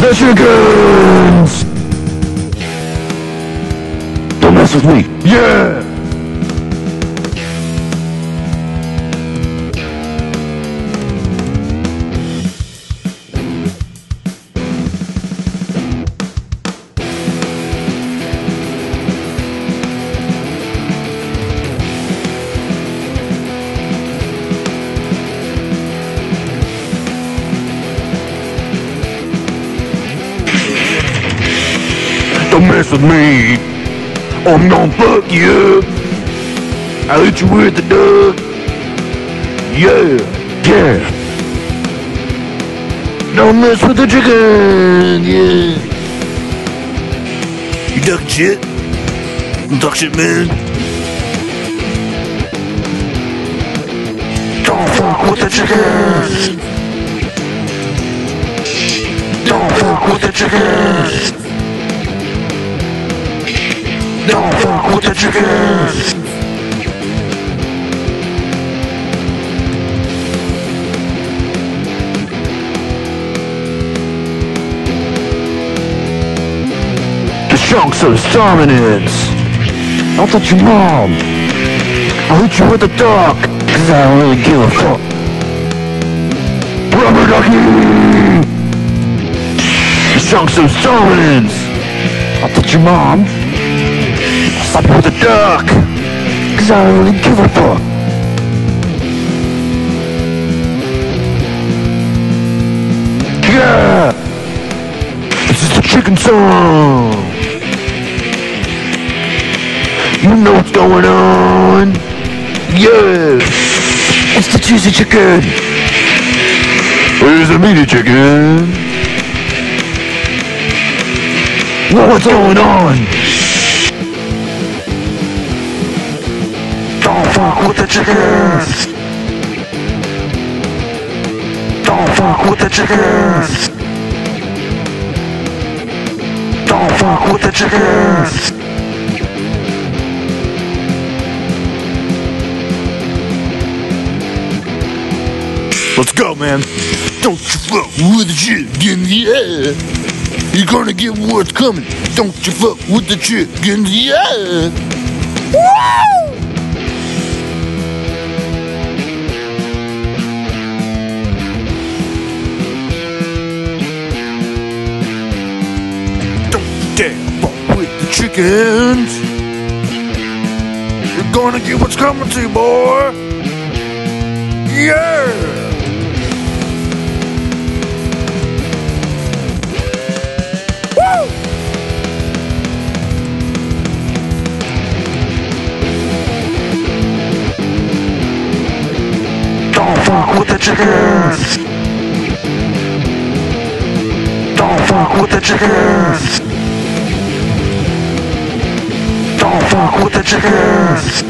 the chickens! Don't mess with me. Yeah! Mess with me. I'm gonna fuck you. I'll hit you with the duck. Yeah, yeah. Don't mess with the chicken. Yeah. You duck shit? Talk shit, man. Don't fuck with the chicken. Don't fuck with the chicken. Don't fuck with the chicken. The chunks of dominance. I'll touch your mom. I'll hit you with a duck. Cause I don't really give a fuck. Rubber ducky! The chunks of dominance. I'll touch your mom. You with a duck. Cause I don't really give a fuck. Yeah! This is the chicken song! You know what's going on? Yeah! It's the cheesy chicken! Where's the meaty chicken? What's going on? Chickens! Don't fuck with the chickens! Don't fuck with the chickens! Let's go, man. Don't you fuck with the chickens, yeah. You're gonna get what's coming. Don't you fuck with the chickens, yeah. Don't dare fuck with the chickens. You're gonna get what's coming to you, boy. Yeah. Don't fuck with the chickens! Don't fuck with the chickens! Don't with the chickens!